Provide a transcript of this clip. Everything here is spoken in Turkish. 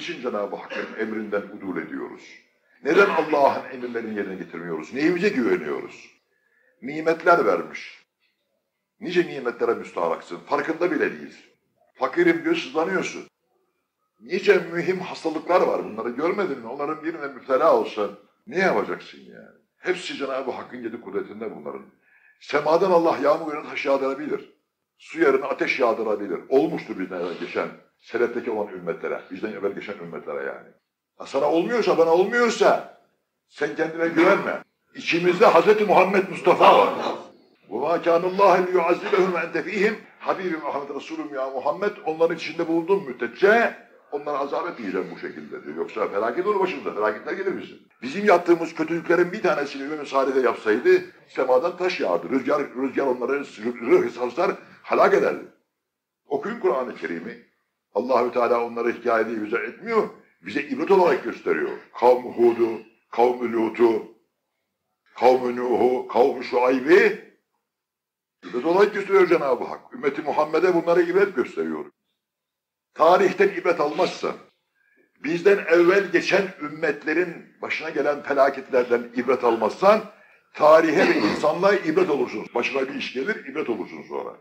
niçin Cenab-ı Hakk'ın emrinden udul ediyoruz? Neden Allah'ın emirlerini yerine getirmiyoruz? Neyimize güveniyoruz? Nimetler vermiş. Nice nimetlere müstaharaksın. Farkında bile değilsin. Fakirim diyor sızlanıyorsun. Nice mühim hastalıklar var. Bunları görmedin mi? Onların birine müptela olsan ne yapacaksın yani? Hepsi Cenab-ı Hakk'ın yedi kudretinde bunların. Semadan Allah yağmur yerine taş yağdırabilir Su yerine ateş yağdırabilir. Olmuştur bizden evvel geçen, selefteki olan ümmetlere, bizden evvel geçen ümmetlere yani. Ha sana olmuyorsa, bana olmuyorsa sen kendine güvenme. İçimizde Hz. Muhammed Mustafa var. وَمَا كَانَ اللّٰهِ لِيُعَزِّبَهُمْ اَنْتَ ف۪يهِمْ Habibim Muhammed Resulüm ya Muhammed onların içinde bulunduğum müddetçe onlara azap etmeyeceğim bu şekilde diyor. Yoksa felaket olur başımıza, felaketler gelir bizim. Bizim yaptığımız kötülüklerin bir tanesini Ümüm Saadet'e yapsaydı semadan taş yağdı. Rüzgar, rüzgar onları sarsar, halak ederdi. Okuyun Kur'an-ı Kerim'i. Allahü Teala onları hikaye diye bize etmiyor. Bize ibret olarak gösteriyor. Kavm Hud'u, kavm Lut'u, kavm Nuh'u, kavm Şuayb'i ibret olarak gösteriyor Cenab-ı Hak. Ümmeti Muhammed'e bunları ibret gösteriyor. Tarihten ibret almazsa, bizden evvel geçen ümmetlerin başına gelen felaketlerden ibret almazsan, tarihe ve insanlığa ibret olursunuz. Başına bir iş gelir, ibret olursun sonra.